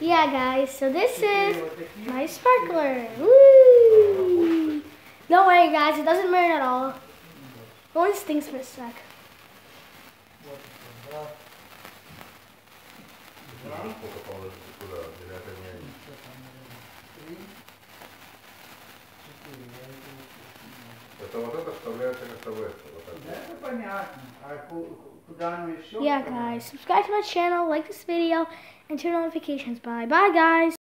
Yeah, guys, so this is my sparkler. Woo! Don't worry, guys, it doesn't burn at all. It only stings for a sec. Poco Paolo sicuro deve tenere Это вот это вставляется как-то в это. Вот так. Это понятно. А ку- куда оно еще? Yeah, guys, subscribe to my channel, like this video, and turn on notifications. Bye, bye, guys.